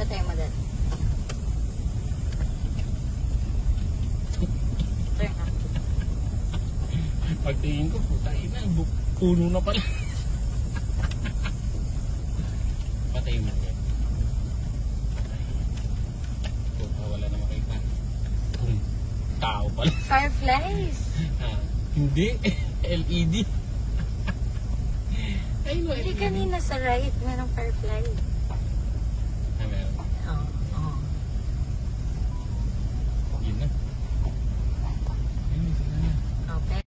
Patay mo dad. Turn up. Pagtingin ko, puta ina, puno na pala. Patay mo yan. Puta, wala na makita. Boom. Tao pala. Fireflies! Ah, hindi. LED. Ay, no, Hindi kanina sa right, merong firefly.